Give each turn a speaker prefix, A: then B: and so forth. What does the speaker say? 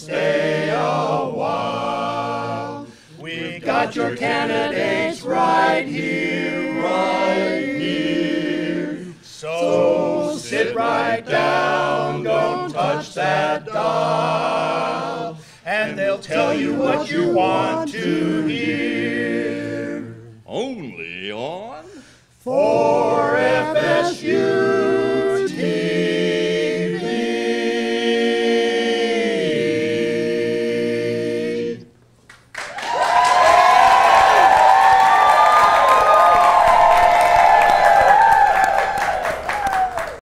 A: stay a while. We've got your candidates right here, right here. So sit right down, don't touch that dial, and they'll tell you what you want to hear. Only on forever.